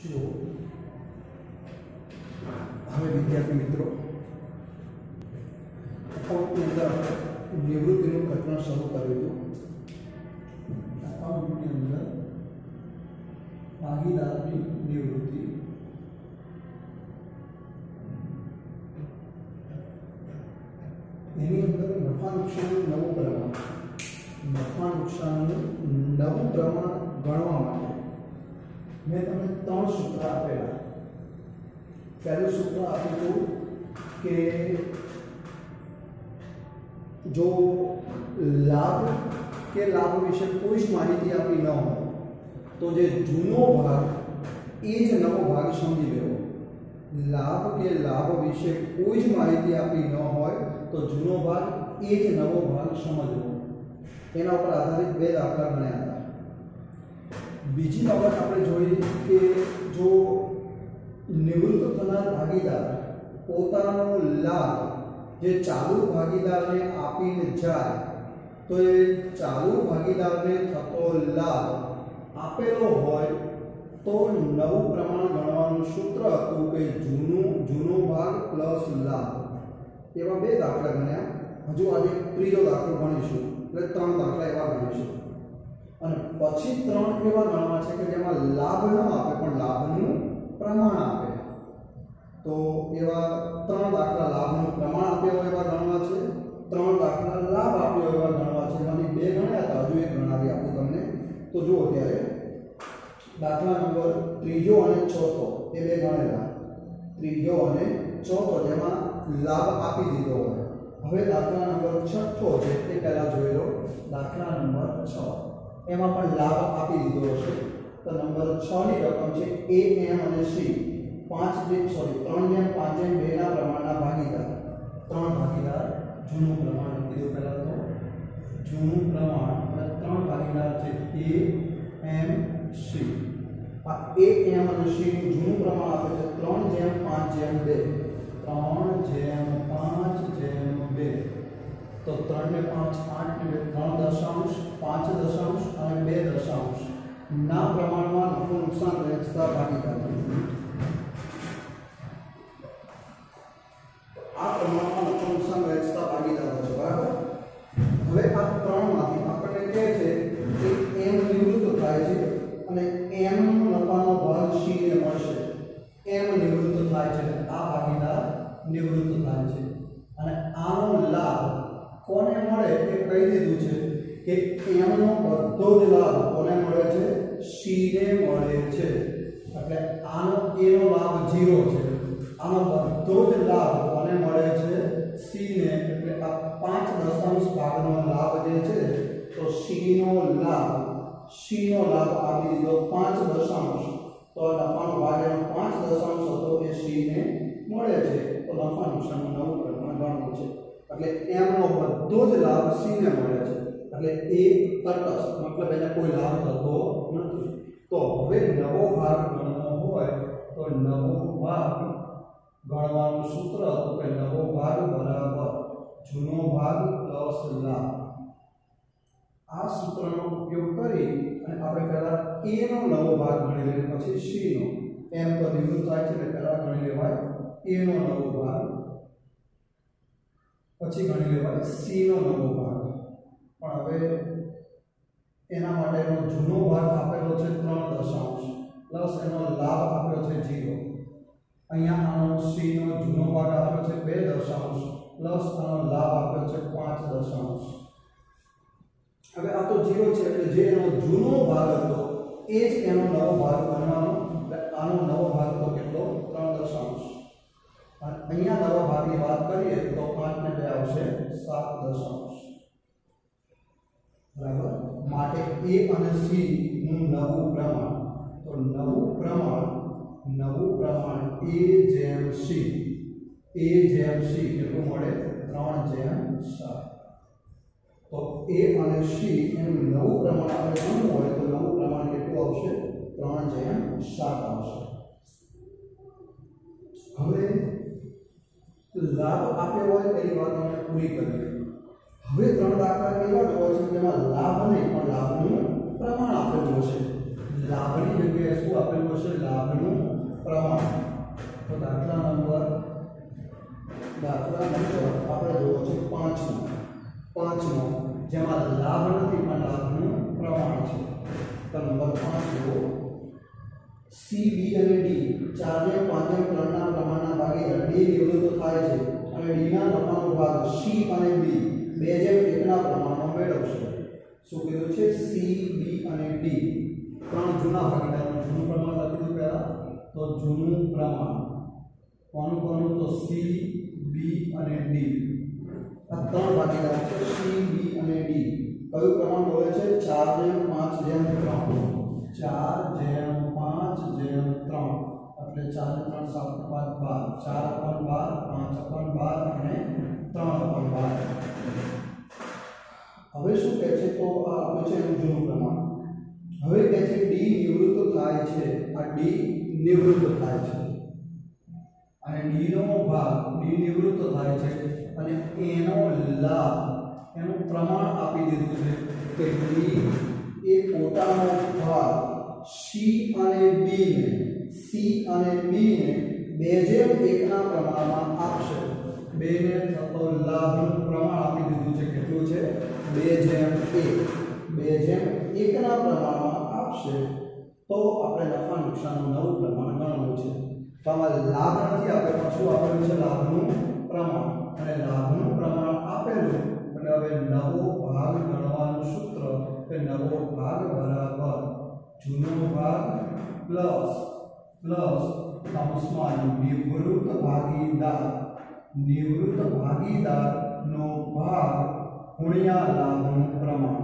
જુઓ હવે વિદ્યાર્થી મિત્રો અંદર નિવૃત્તિનું ઘટના શરૂ હતું. અકાઉન્ટની અંદર ભાગીદારની નિવૃત્તિ. એની અંદર નફા નુકસાનનું નવું પ્રમાણ, નફા નુકસાનનું નવું પ્રમાણ ગણવા માટે મેં તમને ત્રણ સૂત્ર આપેલા. પહેલું સૂત્ર આપ્યું કે જો લાભ કે લાભ વિશે કોઈ જ માહિતી આપી ન હોય, તો જે જૂનો ભાગ, એ જ નવો ભાગ સમજી લેવો. લાભ કે લાભ વિશે કોઈ જ માહિતી આપી ન હોય, તો જૂનો ભાગ, એ જ નવો ભાગ સમજવો. એના ઉપર આધારિત બે દાખલા ગણ્યા હતા બીજી બાબત આપણે જોઈ કે જો નિવૃત્ત થનાર ભાગીદાર પોતાનો લાભ જે ચાલુ ભાગીદારને આપીને જાય, તો એ ચાલુ ભાગીદારને થતો લાભ આપેલો હોય તો નવું પ્રમાણ ગણવાનું સૂત્ર હતું કે જૂનું, જૂનો ભાગ પ્લસ લાભ. એવા બે દાખલા ગણ્યા. હજુ આજે ત્રીજો દાખલો ગણીશું એટલે ત્રણ દાખલા એવા ગણીશું. અને પછી ત્રણ એવા ગણવા છે કે જેમાં લાભ ન આપે, પણ લાભનું પ્રમાણ આપે. તો એવા ત્રણ દાખલા લાભનું પ્રમાણ આપ્યો એવા ગણવા છે, ત્રણ દાખલા લાભ આપ્યો એવા ગણવા છે. એમાંથી બે ગણ્યા હતા, હજુ એક ગણાવી આપું તમને. તો જુઓ ત્યારે દાખલા નંબર ત્રીજો અને ચોથો, એ બે ગણેલા. ત્રીજો અને ચોથો જેમાં લાભ આપી દીધો હોય. હવે દાખલા નંબર છઠ્ઠો છે તે પહેલાં જોઈ લો. દાખલા નંબર છ. એમાં પણ લાભ આપી દીધો હશે. તો નંબર છ ની રકમ છે એ, એમ અને સી. પાંચ જેમ સોરી ત્રણ જેમ પાંચ જેમ બે ના પ્રમાણના ભાગીદાર. ત્રણ ભાગીદાર, જૂનું પ્રમાણ કીધું પહેલા તો. જૂનું પ્રમાણ અને ત્રણ ભાગીદાર છે એ, એમ, સી. આ એ, એમ અને સી જૂનું પ્રમાણ આપે છે ત્રણ જેમ પાંચ જેમ બે. ત્રણ જેમ પાંચ જેમ બે. તો ત્રણ ને પાંચ, આઠ ને ત્રણ દશાંશ, પાંચ દશાંશ અને બે દશાંશ. ના પ્રમાણમાં નફો નુકસાન વહેંચતા ભાગીદાર. કહી દીધું છે કે એમનો બધો જ લાભ કોને મળે છે? સીને મળે છે. એટલે આનો, એનો લાભ 0 છે. આનો બધો જ લાભ કોને મળે છે? સીને એટલે આ પાંચ દશાંશ ભાગનો લાભ જે છે, તો સીનો લાભ સીનો લાભ આપી દીધો પાંચ દશાંશ. તો આ નફાનો ભાગ પાંચ દશાંશ હતો એ સીને મળે છે. તો નફા નુકસાનનું નવું પ્રમાણ ગણવું છે. એટલે એમનો બધો જ લાભ ને મળે છે. એટલે એ તટસ્થ, મતલબ એને કોઈ લાભ થતો નથી. તો હવે નવો ભાગ ગણવો હોય તો નવો ભાગ ગણવાનું સૂત્ર હતું કે નવો ભાગ બરાબર, જૂનો ભાગ પ્લસ લાભ આ સૂત્રનો ઉપયોગ કરી અને આપણે પહેલા a નો નવો ભાગ ગણી લઈએ, પછી c નો. એમ તો નિવૃત્ત થાય છે એટલે પહેલા ગણી લેવાય. a નો નવો ભાગ પછી ગણી લેવાય. સીનો નવો ભાગ. પણ હવે એના માટેનો જૂનો ભાગ આપેલો છે ત્રણ દશાંશ. પ્લસ એનો લાભ આપેલો છે જીરો અહીંયા આનો સીનો જૂનો ભાગ આપેલો છે બે દશાંશ. પ્લસ આનો લાભ આપેલો છે પાંચ દશાંશ. હવે આ તો જીરો છે, એટલે જે એનો જૂનો ભાગ હતો, એ જ એનો નવો ભાગ બનવાનો. એટલે આનો નવો ભાગ તો કેટલો 3 દશાંશ અને અહીંયા દવા ભાગની વાત કરીએ તો 5 ને 2 આવશે 7 દશાંશ બરાબર? માટે a અને c નું નવું પ્રમાણ. તો નવું પ્રમાણ નવું પ્રમાણ a જેમ c a જેમ c કેટલું મળે? 3 જેમ 7 તો a અને c એનું નવું પ્રમાણ આપણે શું હોય તો નવું પ્રમાણ કેટલું આવશે? 3 જેમ 7 આવશે. હવે લાભ આપ્યો હોય એની વાત આપણે પૂરી કરીએ હવે ત્રણ દાખલા એવા જોવા છે જેમાં લાભ નહીં પણ લાભનું પ્રમાણ આપેલું હશે. લાભની જગ્યાએ શું આપેલું હશે? લાભનું પ્રમાણ. તો દાખલા નંબર દાખલા નંબર આપણે જોવો છે પાંચમો. પાંચમો, જેમાં લાભ નથી પણ લાભનું પ્રમાણ છે. તો નંબર પાંચ જુઓ. સી બી અને ડી ચારને પાંચમ ત્રણના પ્રમાણના ભાગીદાર બે નિવૃત્ત થાય છે અને ડીના પ્રમાણનો ભાગ સી અને બી બે જેમ એકના પ્રમાણમાં મેળવશે. શું કીધું છે? સી બી અને ડી ત્રણ જૂના ભાગીદારોનું જૂનું પ્રમાણ લખી દઉં પહેલાં. તો જૂનું પ્રમાણ. કોનું કોનું? તો સી બી અને ડી આ ત્રણ ભાગીદાર છે. સી બી અને ડી કયું પ્રમાણ બોલે છે? ચાર જેમ પાંચ જેમ ત્રણ. ચાર જેમ પાંચ જેમ ત્રણ. એટલે ચાર ત્રણ સાત પાંચ બાર. ચાર અપન બાર, પાંચ અપન બાર અને ત્રણ અપન બાર. હવે શું કહે છે? તો આ આપે છે એનું જૂનું પ્રમાણ. હવે કહે છે ડી નિવૃત્ત થાય છે. આ ડી નિવૃત્ત થાય છે. અને ડીનો ભાગ, ડી નિવૃત્ત થાય છે. અને એનો લાભ, એનું પ્રમાણ આપી દીધું છે. કે ડી એ પોતાનો ભાગ સી અને બી ને, સી અને બી ને બે જેમ એકના પ્રમાણમાં આપશે. બેને થતો લાભનું પ્રમાણ આપી દીધું છે, કેટલું છે? બે જેમ એક. બે જેમ એકના પ્રમાણમાં આપશે. તો આપણે નફા નુકસાનનું નવું પ્રમાણ ગણવું છે. તો આમાં લાભ નથી આપેલો પણ શું આપેલું છે? લાભનું પ્રમાણ. અને લાભનું પ્રમાણ આપેલું અને હવે નવો ભાગ ગણવાનું સૂત્ર, કે નવો ભાગ બરાબર જૂનો ભાગ પ્લસ પ્લસ કૌંસમાં નિવૃત્ત ભાગીદાર નિવૃત્ત ભાગીદારનો ભાગ ગુણ્યા લાભનું પ્રમાણ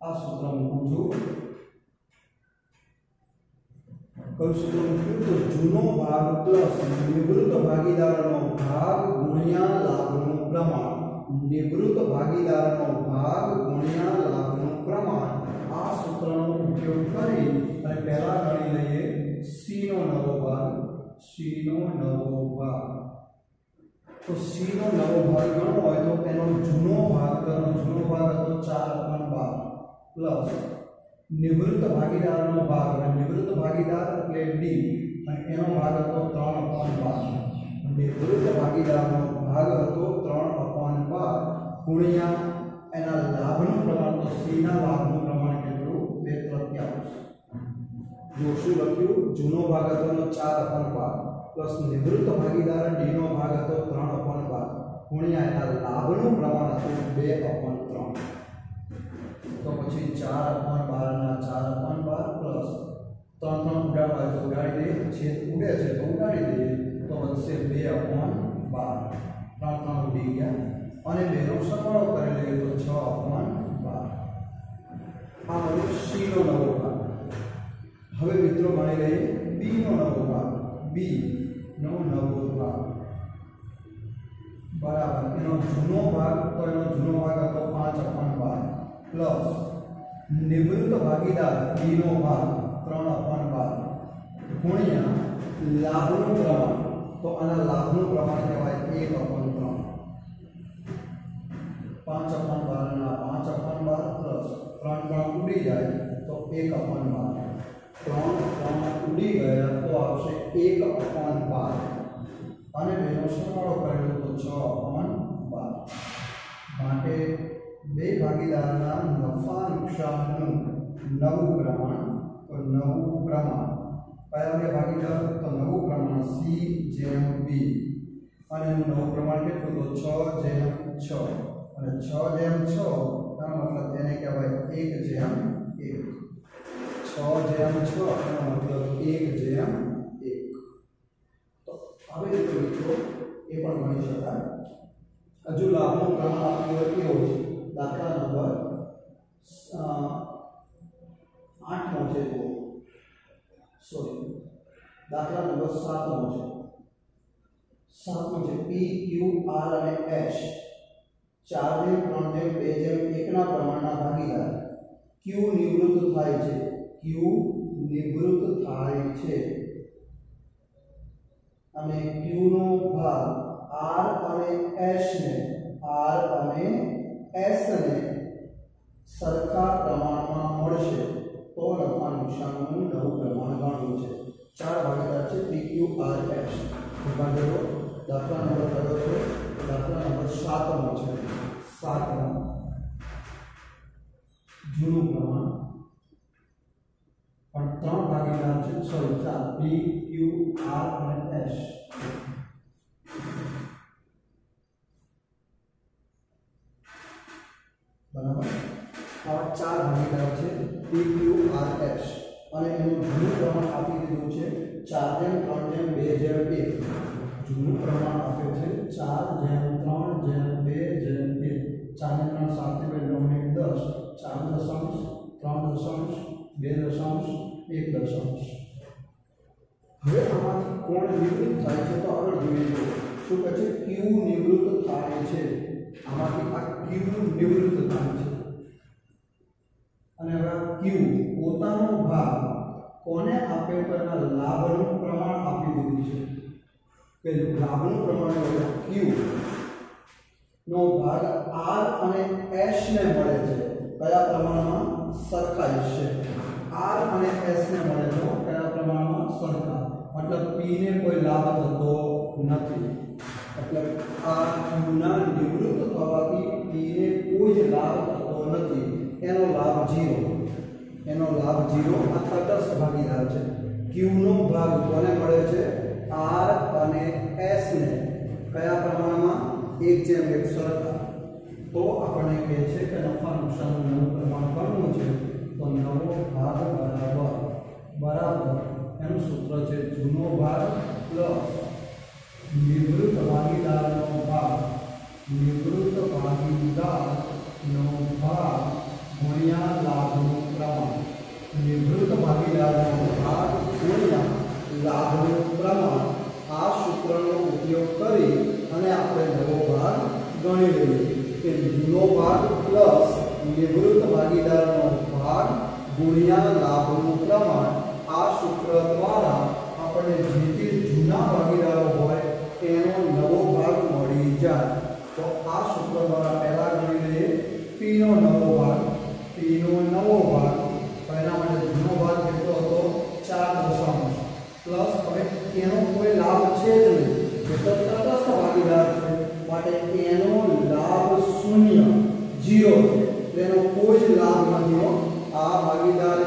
આ સૂત્ર મૂકું છું તો જૂનો ભાગ પ્લસ નિવૃત્ત ભાગીદારનો ભાગ ગુણ્યા લાભનું પ્રમાણ નિવૃત્ત ભાગીદારનો ભાગ ગુણ્યા લાભનું પ્રમાણ. આ સૂત્રનો ઉપયોગ કરી અને પહેલા ગણી લઈએ સી નવો ભાગ. સી નવો ભાગ. તો સી નવો ભાગ ગણવો હોય તો એનો જૂનો ભાગ કરવાનો જૂનો ભાગ હતો ચાર અપન બાર. પ્લસ નિવૃત્ત ભાગીદારનો ભાગ અને નિવૃત્ત ભાગીદાર એટલે ડી. અને એનો ભાગ હતો ત્રણ અપન બાર. નિવૃત્ત ભાગીદારનો ભાગ હતો. ત્રણ અપન બાર ગુણ્યા એના લાભનું પ્રમાણ તો સીના લાભનું પ્રમાણ કેટલું બે તૃતીયાંશ જો શું લખ્યું, જૂનો ભાગ હતો એનો ચાર અપન બાર પ્લસ નિવૃત્ત ભાગીદાર ડીનો ભાગ હતો, ત્રણ અપન બાર ગુણ્યા એના લાભનું પ્રમાણ હતું, બે અપન ત્રણ. તો પછી ચાર અપન બારના ચાર અપન બાર પ્લસ ત્રણ ત્રણ ઉડાડવા ઉડાડી દઈએ છેદ ઉડે છે તો ઉડાડી દઈએ તો વધશે બે અપન બાર ત્રણ ત્રણ ઉડી ગયા અને બેનો સરવાળો કરી લઈએ તો છ અપન બાર આ બધું સી નો નવો ભાગ હવે મિત્રો ગણી લઈએ બી નો નવો ભાગ બી નો નવો ભાગ બરાબર એનો જૂનો ભાગ તો એનો જૂનો ભાગ હતો પાંચ અપન બાર પ્લસ નિવૃત્ત ભાગીદાર ડી નો ભાગ ત્રણ અપન બાર ગુણ્યા લાભનું પ્રમાણ તો આના લાભનું પ્રમાણ કહેવાય એક અપન ત્રણ પાંચ અપન બારના પાંચ અપન બાર પ્લસ ત્રણ ત્રણ ઉડી જાય તો એક અપન બાર ત્રણ ત્રણ ઉડી ગયા તો આવશે એક અપન બાર અને બેનો સરવાળો કરેલો તો છ અપન બાર માટે બે ભાગીદારના નફા નુકસાનનું નવું પ્રમાણ તો નવું પ્રમાણ કયા બે ભાગીદાર તો નવું પ્રમાણ સી જેમ બી. અને એનું નવું પ્રમાણ કેટલું તો છ જેમ છ. અને છ જેમ છ એનો મતલબ તેને કહેવાય એક જેમ એક. છ જેમ છ એનો મતલબ એક જેમ એક. તો હવે રીતે મિત્રો, એ પણ ગણી શકાય. હજુ લાભનો પ્રમાણ આપ્યું હોય કેવું છે? દાખલા નંબર આઠમો છે. સોરી. દાખલા નંબર સાતમો છે. સાતમો છે. પી ક્યુ આર અને એચ ચાર જેમ ત્રણ જેમ બે જેમ એકના પ્રમાણના ભાગીદાર. ક્યુ નિવૃત્ત થાય છે. ક્યુ નિવૃત્ત થાય છે. અને ક્યુ નો ભાગ આર અને એચ ને આર અને એસ ને સરખા પ્રમાણમાં મળશે. તો નફા નુકસાનનું નવું પ્રમાણ ગણવું છે. ચાર ભાગીદાર છે પી ક્યુ આર એસ ભાગેલો દાખલા નંબર કયો છે દાખલા નંબર સાતમો છે સાતમો જૂનું પ્રમાણ પણ ત્રણ ભાગીદાર છે સોરી ચાર પી ક્યુ આર અને એસ બરાબર આવા ચાર ભાગીદાર છે પી ક્યુ આર એસ અને એનું જૂનું પ્રમાણ આપી દીધું છે ચાર જેમ ત્રણ જેમ બે જેમ બે. જૂનું પ્રમાણ આપ્યું છે ચાર જેમ ત્રણ જેમ બે જેમ બે. ચાર ને ત્રણ સાત બે નવ એક દસ. ચાર દશાંશ, ત્રણ દશાંશ, બે દશાંશ, એક દશાંશ. હવે આમાંથી કોણ નિવૃત્ત થાય છે તો આગળ જોઈએ શું કહે છે? ક્યુ નિવૃત્ત થાય છે. આમાંથી આ ક્યુ નિવૃત્ત થાય છે. અને હવે ક્યુ પોતાનો ભાગ કોને આપેલ તો લાભનું પ્રમાણ આપી દીધું છે? કે લાભનું પ્રમાણ ક્યુ નો ભાગ આર અને એસ ને મળે છે. કયા પ્રમાણમાં? સરખા છે. આર અને એસ ને મળે છે કયા પ્રમાણમાં? સરખા. મતલબ પી ને કોઈ લાભ થતો નથી. એટલે આ ક્યુના નિવૃત્ત થવાથી પી ને કોઈ જ લાભ થતો નથી. એનો લાભ જીરો એનો લાભ જીરો અથવા તટસ્થ ભાગીદાર છે. ક્યુ નો ભાગ કોને મળે છે? આર અને એસને કયા પ્રમાણમાં? એક જેમ એક તો આપણને કહે છે કે નફા નુકસાનનું નવું પ્રમાણ કરવું છે. તો નવો ભાગ બરાબર. બરાબર. એનું સૂત્ર છે જૂનો ભાગ પ્લસ નિવૃત્ત ભાગીદારનો ભાગ. નિવૃત્ત ભાગીદારનો ભાગ ગુણ્યા લાભનું પ્રમાણ નિવૃત્ત ભાગીદારનો ભાગ ગુણ્યા લાભનું પ્રમાણ આ સૂત્રનો ઉપયોગ કરી અને આપણે નવો ભાગ ગણી લઈએ કે જૂનો ભાગ પ્લસ નિવૃત્ત ભાગીદારનો ભાગ ગુણ્યા લાભનું પ્રમાણ આ સૂત્ર દ્વારા આપણે જે તે જૂના ભાગીદારો હોય એનો નવો ભાગ મળી જાય તો આ સૂત્ર દ્વારા પહેલાં ગણી લઈએ પીનો નવો ભાગ પીનો નવો ભાગ તો એના માટે જૂનો ભાગ કેટલો હતો ચાર દશાંશ પ્લસ હવે એનો કોઈ લાભ છે જ નહીં. એ તટસ્થ ભાગીદાર છે. માટે એનો લાભ શૂન્ય જીરો એનો કોઈ જ લાભ નથી આ ભાગીદાર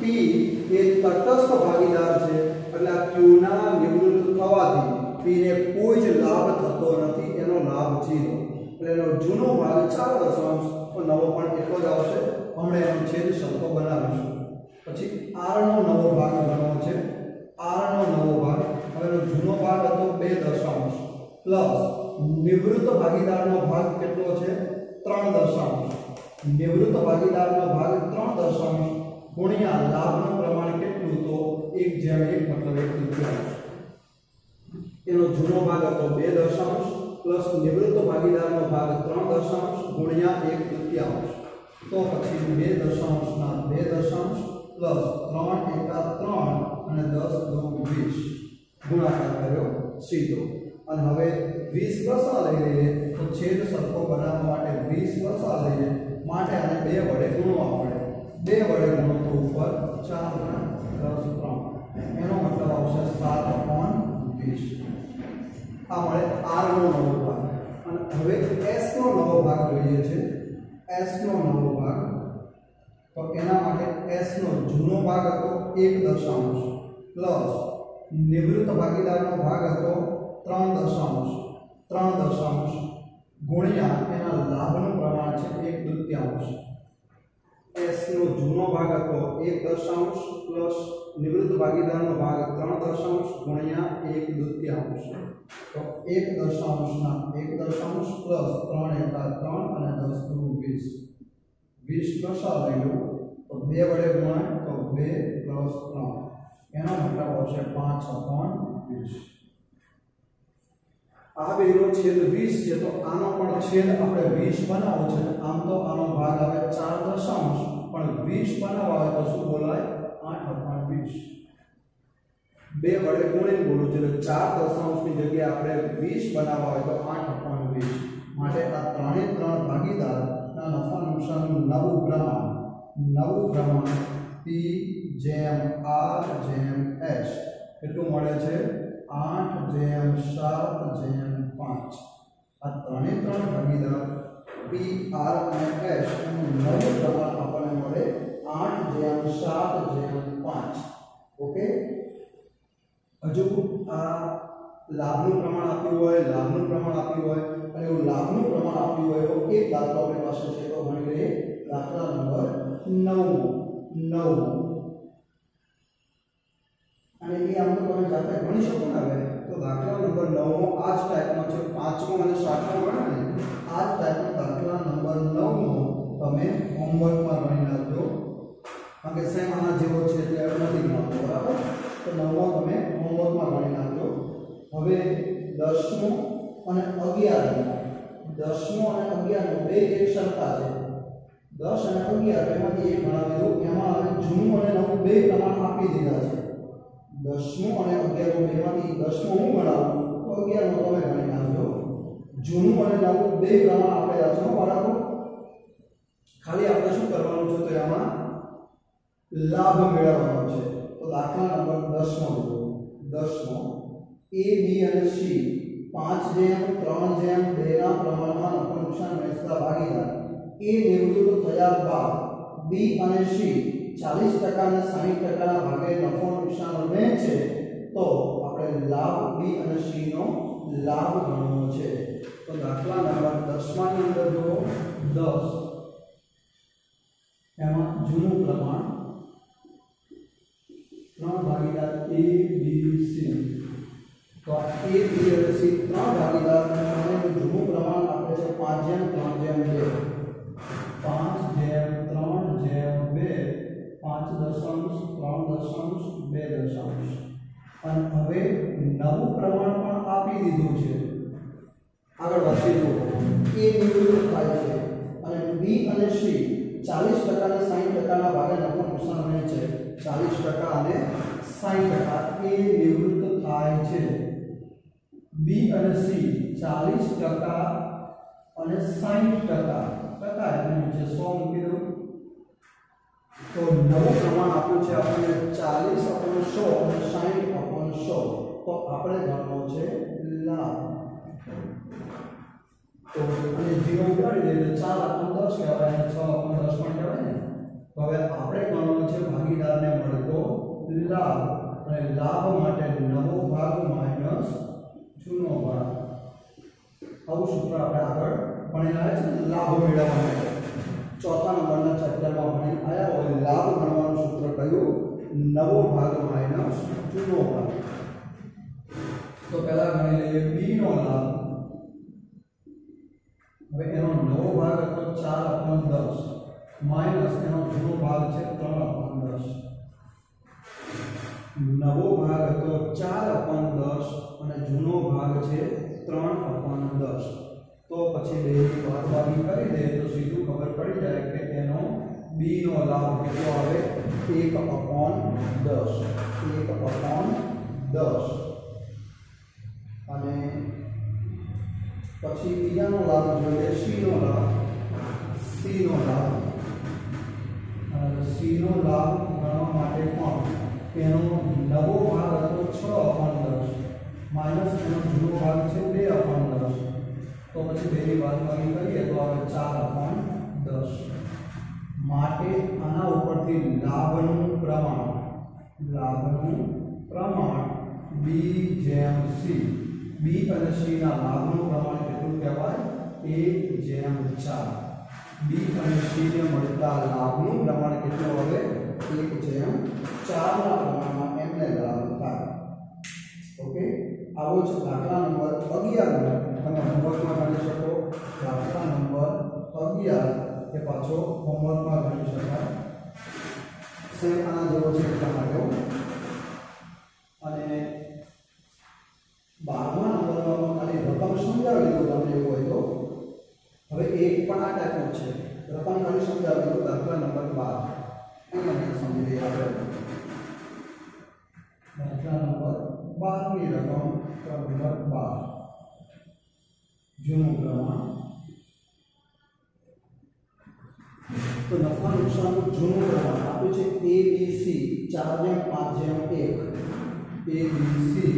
પી એ તટસ્થ ભાગીદાર છે. એટલે આ ક્યુના નિવૃત્ત થવાથી પીને કોઈ જ લાભ થતો નથી. એનો લાભ જીરો એટલે એનો જૂનો ભાગ ચાર દશાંશ નવો પણ એટલો જ આવશે. હમણાં એનો છેદ શબ્દો બનાવીશું. પછી આરનો નવો ભાગ ગણવો છે. આરનો નવો ભાગ એનો જૂનો ભાગ હતો બે દશાંશ. પ્લસ નિવૃત્ત ભાગીદારનો ભાગ કેટલો છે? ત્રણ દશાંશ. નિવૃત્ત ભાગીદારનો ભાગ ત્રણ દશાંશ. ગુણ્યા લાભનું પ્રમાણ કેટલું તો? એક જેમ એક મતલબ એક તૃતીયાંશ એનો જૂનો ભાગ હતો બે દશાંશ. પ્લસ નિવૃત્ત ભાગીદારનો ભાગ ત્રણ દશાંશ ગુણ્યા એક તૃતીયાંશ તો પછી બે દશાંશના બે દશાંશ. પ્લસ ત્રણ એકા ત્રણ અને દસ ગુણાકાર કર્યો સીધો. અને હવે વીસ વસા લઈ લઈએ તો છેદ સરખો બનાવવા માટે વીસ વસા લઈએ. માટે આને બે વડે ગુણવા પડે. બે વડે ગુણો તો ઉપર ચાર દસ ત્રણ. એનો મતલબ આવશે સાત અપોન વીસ. આ મળે આર નો નવો ભાગ. અને હવે એસ નો નવો ભાગ જોઈએ છે. એસ નો નવો ભાગ. તો એના માટે એસ નો જૂનો ભાગ હતો એક દશાંશ. પ્લસ નિવૃત્ત ભાગીદારનો ભાગ હતો ત્રણ દશાંશ. ત્રણ દશાંશ. ગુણ્યા એના લાભનું પ્રમાણ છે એક તૃતીયાંશ એસનો જૂનો ભાગ હતો, એક દશાંશ પ્લસ નિવૃત્ત ભાગીદારનો ભાગ ત્રણ દશાંશ ગુણ્યા એક તૃતીયાંશ તો એક દશાંશના એક દશાંશ પ્લસ ત્રણ એકા ત્રણ અને દસ દુ વીસ. વીસ દશા લઈ લો તો બે વડે ગુણાય તો બે પ્લસ ત્રણ. એનો મતલબ આવશે પાંચ અપોન વીસ. આ બેનો છેદ વીસ છે, તો આનો પણ છેદ આપણે વીસ બનાવવો છે આમ તો આનો ભાગ આવે ચાર દશાંશ, પણ વીસ બનાવવા હોય તો શું બોલાય? આઠ અપોન વીસ. બે વડે ગુણીને બોલું છું ચાર દશાંશની જગ્યાએ આપણે વીસ બનાવવા હોય તો આઠ અપોન વીસ. માટે આ ત્રણે ત્રણ ભાગીદારના નફા નુકસાનનું નવું પ્રમાણ નવું પ્રમાણ પી જેમ આર જેમ એચ. કેટલું મળે છે? આઠ જેમ સાત જેમ પાંચ. આ ત્રણે ત્રણ ભાગીદાર પી આર અને એસ એનું નવું પ્રમાણ આપણને મળે આઠ જેમ સાત જેમ પાંચ. ઓકે હજુ આ લાભનું પ્રમાણ આપ્યું હોય, લાભનું પ્રમાણ આપ્યું હોય, અને એવું લાભનું પ્રમાણ આપ્યું હોય, એવો એક દાખલો આપણી પાસે છે તો ભણી લઈએ. દાખલા નંબર નવ. નવ. અને એ આમ તો તમે જાતે ગણી શકો ને હવે, તો દાખલા નંબર નવમો, આ જ ટાઈપનો છે, પાંચમો અને સાતમો ગણા ને, આ જ ટાઈપનો દાખલા નંબર નવમો તમે હોમવર્કમાં ગણી નાખજો. કારણ કે સેમ આના જેવો છે એટલે નથી ગણતો બરાબર? તો નવમો તમે હોમવર્કમાં ગણી નાખજો. હવે દસમો અને અગિયારમો. દસમો અને અગિયારમો બે એક સરખા છે. દસ અને અગિયાર, એમાંથી એક ગણાવી દો એમાં હવે જૂનું અને નવું બે પ્રમાણ આપી દીધા છે. દસમું અને અગિયારમું બેમાંથી દસમું હું ગણાવું તો અગિયારમું તમે ગણી નાખજો. જૂનું અને નવું બે પ્રમાણ આપેલા છે બાળકો ખાલી આપણે શું કરવાનું છે તો એમાં? લાભ મેળવવાનો છે. તો દાખલા નંબર દસમો દસમો. એ બી અને સી પાંચ જેમ, ત્રણ જેમ બેના પ્રમાણમાં નફો નુકસાન વહેંચતા ભાગીદાર. એ નિવૃત્ત થયા બાદ બી અને સી ચાલીસ ટકા અને સાહીઠ ભાગે નફો નુકસાન વહેંચે તો આપણે લાભ બી અને સી નો લાભ ગણવો છે. તો દાખલા નંબર દસમાની અંદર જો દસ. એમાં જૂનું પ્રમાણ ત્રણ ભાગીદાર એ, બી, સી. તો એ, બી અને સી ત્રણ ભાગીદાર જૂનું પ્રમાણ આપણે છે પાંચ જેમ, ત્રણ જેમ બે. પાંચ જેમ, ત્રણ જેમ બે. પાંચ દશાંશ, ત્રણ દશાંશ બે દશાંશ અને હવે નવું પ્રમાણ પણ આપી દીધું છે. આગળ વધતી જુઓ એ નિવૃત્ત થાય છે. અને બી અને સી ચાલીસ ટકા અને સાહીઠ ટકાના ભાગે નફો નુકસાન રહે છે. ચાલીસ ટકા અને સાહીઠ ટકા એ નિવૃત્ત થાય છે. બી અને સી ચાલીસ ટકા અને સાહીઠ ટકા ટકા એટલે નીચે સો મૂકી દઉં. તો નવું પ્રમાણ આપ્યું છે, આપણને ચાલીસ અપોન સો અને સાહીઠ અપોન સો. તો આપણે ગણવો છે લાભ તો અને જીરો દઈએ એટલે ચાર અપોન દસ કહેવાય અને છ અપોન દસ પણ કહેવાય ને. તો હવે આપણે ગણવો છે ભાગીદારને મળતો લાભ. અને લાભ માટે નવો ભાગ માઇનસ જૂનો ભાગ. આવું સૂત્ર આપણે આગળ ભણેલા છે લાભ મેળવવા માટે. ચોથા નંબરના ચેપ્ટરમાં ભણી આવ્યા હોય, લાભ ગણવાનું સૂત્ર કયું નવો ભાગ માઇનસ જૂનો ભાગ તો પહેલા ગણી લઈએ બી નો લાભ. હવે એનો નવો ભાગ હતો ચાર અપન દસ. માઇનસ એનો જૂનો ભાગ છે ત્રણ અપન દસ. નવો ભાગ હતો ચાર અપન દસ અને જૂનો ભાગ છે ત્રણ અપન દસ. તો પછી બે બાદબાકી કરી દે તો સીધું ખબર પડી જાય કે એનો બી નો લાભ કેટલો આવે? એક અપોન દસ. એક અપોન દસ. અને પછી બીજાનો લાભ જોઈએ સી નો લાભ. સી નો લાભ. અને સી નો લાભ ગણવા માટે પણ એનો નવો ભાગ હતો છ અપોન દસ. માઇનસ એનો જૂનો ભાગ છે બે અપોન દસ. તો પછી બેની બાદબાકી કરીએ તો આવે ચાર અપોન દસ માટે આના ઉપરથી લાભનું પ્રમાણ લાભનું પ્રમાણ બી જેમ સી બી અને સી ના લાભનું પ્રમાણ કેટલું કહેવાય એક જેમ ચાર બી અને સી ને મળતા લાભનું પ્રમાણ કેટલું હવે એક જેમ ચારના પ્રમાણમાં એમને લાભ થાય ઓકે આવો છે દાખલા નંબર અગિયાર તમે હોમવર્કમાં ગણી શકો દાખલા નંબર અગિયાર એ પાછો હોમવર્કમાં ગણી શકાય. સેમ આના જેવો છે માટે અને બારમા નંબરમાં ખાલી રકમ સમજાવી દીધું તમને એવું હોય તો. હવે એક પણ આ ટાઈપનું છે. રકમ ખાલી સમજાવી દીધું દાખલા નંબર બાર. સમજી લઈએ આપણે. દાખલા નંબર બારની રકમ નંબર બાર. જૂનો પ્રમાણ તો નફા નુકસાનનું જૂનું પ્રમાણ આપ્યું છે એ બી સી ચાર જેમ પાંચ જેમ એક એ બી સી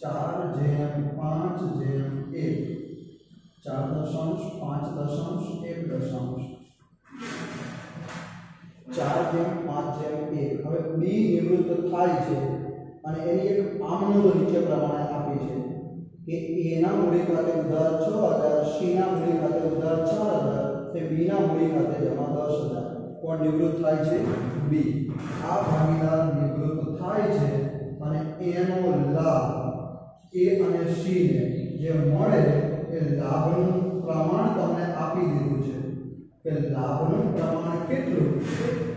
ચાર જેમ પાંચ જેમ એક ચાર દશાંશ પાંચ દશાંશ એક દશાંશ ચાર જેમ પાંચ જેમ એક હવે બી નિવૃત્ત થાય છે અને એની એક આમનોંધ નીચે પ્રમાણે આપી છે કે એના મૂડી ખાતે ઉધાર છ હજાર સીના મૂડી ખાતે ઉધાર ચાર હજાર તે બીના મૂડી ખાતે જમા દસ હજાર કોણ નિવૃત્ત થાય છે બી આ ભાગીદાર નિવૃત્ત થાય છે અને એનો લાભ એ અને સી ને જે મળે એ લાભનું પ્રમાણ તમને આપી દીધું છે કે લાભનું પ્રમાણ કેટલું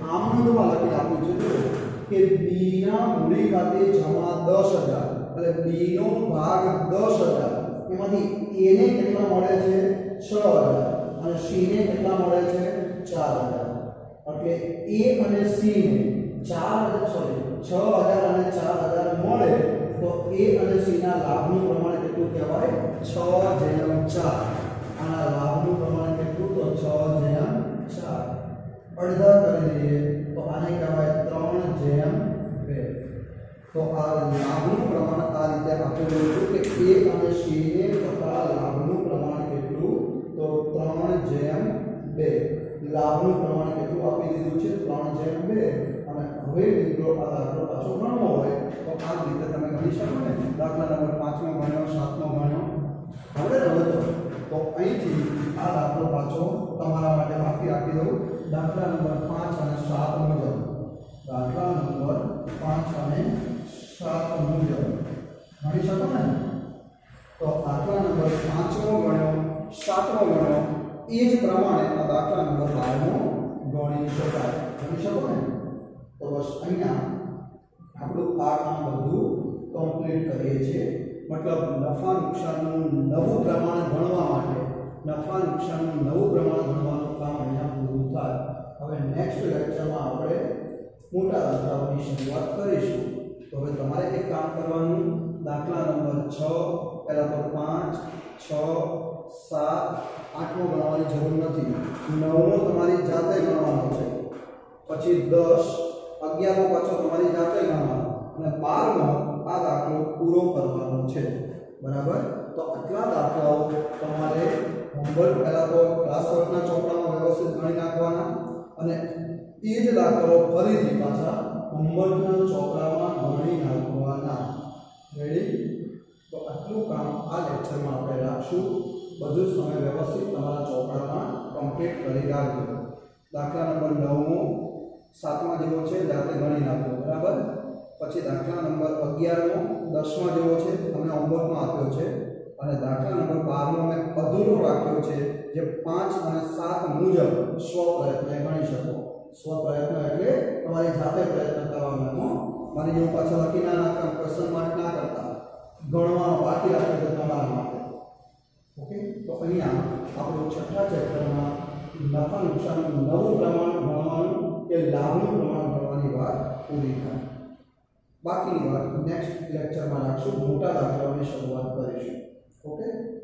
આમનોંધમાં લખી આપ્યું છે જો કે બી ના મૂડી ખાતે જમા દસ હજાર એટલે બી નો ભાગ દસ હજાર એમાંથી એ ને કેટલા મળે છે છ હજાર અને સી ને કેટલા મળે છે ચાર હજાર એટલે એ અને સી ને ચાર હજાર સોરી છ હજાર અને ચાર હજાર મળે તો એ અને સી ના લાભનું પ્રમાણ કેટલું કહેવાય છ જેમ ચાર આના લાભનું પ્રમાણ કેટલું તો છ જેમ ચાર અડધા કરી દઈએ તો આને કહેવાય ત્રણ જેમ બે તો આ લાભનું પ્રમાણ આ રીતે આપેલું હતું કે એ અને સી ને થતા લાભનું પ્રમાણ કેટલું? તો ત્રણ જેમ બે. લાભનું પ્રમાણ કેટલું આપી દીધું છે? ત્રણ જેમ બે. અને હવે મિત્રો આ દાખલો પાછો ગણવો હોય, તો આ રીતે તમે ગણી શકો ને? દાખલા નંબર પાંચમો ગણ્યો, સાતમો ગણ્યો. હવે હવે તો અહીંથી આ દાખલો પાછો તમારા માટે બાકી આપી દઉં. દાખલા નંબર પાંચ અને સાત મુજબ દાખલા નંબર પાંચ અને સાત મુજબ ગણી શકો ને તો દાખલા નંબર પાંચમો ગણ્યો સાતમો ગણ્યો એ જ પ્રમાણે આ દાખલા નંબર બારમો ગણી શકાય ગણી શકો ને? તો બસ અહીંયા આપણું આ કામ બધું કમ્પ્લીટ કરીએ છીએ. મતલબ નફા નુકસાનનું નવું પ્રમાણ ગણવા માટે, નફા નુકસાનનું નવું પ્રમાણ ગણવાનું કામ અહીંયા પૂરું થાય. હવે નેક્સ્ટ લેક્ચરમાં આપણે મોટા દાખલાઓની શરૂઆત કરીશું. તો હવે તમારે એક કામ કરવાનું, દાખલા નંબર છ, પહેલાં તો પાંચ, છ સાત આઠમો ગણવાની જરૂર નથી. નવમો તમારી જાતે ગણવાનો છે. પછી દસ, અગિયારમો પાછો તમારી જાતે ગણવાનો અને બારમો આ દાખલો પૂરો કરવાનો છે. બરાબર? તો આટલા દાખલાઓ તમારે હોમવર્ક પહેલાં તો ક્લાસ વર્કના ચોપડામાં વ્યવસ્થિત ગણી નાખવાના અને એ જ દાખલાઓ ફરીથી પાછા હોમવર્કના ચોપડામાં ગણી નાખવાના. રેડી તો આટલું કામ આ લેક્ચરમાં આપણે રાખશું. બધું જ તમે વ્યવસ્થિત તમારા ચોપડામાં કમ્પ્લીટ કરી રાખજો. દાખલા નંબર નવમો, સાતમા જેવો છે, જાતે ગણી નાખો, બરાબર? પછી દાખલા નંબર અગિયારમો, દસમા જેવો છે તમને હોમવર્કમાં આપ્યો છે. અને દાખલા નંબર બારમો મેં અધૂરો રાખ્યો છે, જે પાંચ અને સાત મુજબ સ્વ પ્રયત્ન ગણી શકો. સ્વ પ્રયત્ન એટલે તમારી જાતે પ્રયત્ન કરવાનો મારી જેવું પાછળ લખી ના નાખતા ક્વેશ્ચન માર્ક ના કરતા. ગણવાનો બાકી રાખે છે તમારા માટે. ઓકે તો અહીંયા આપણું છઠ્ઠા ચેપ્ટરમાં નફા નુકસાનનું નવું પ્રમાણ ભણવાનું કે લાભનું પ્રમાણ ભણવાની વાત પૂરી થાય. બાકીની વાત નેક્સ્ટ લેક્ચરમાં રાખશું. મોટા દાખલાઓની શરૂઆત કરીશું. ઓકે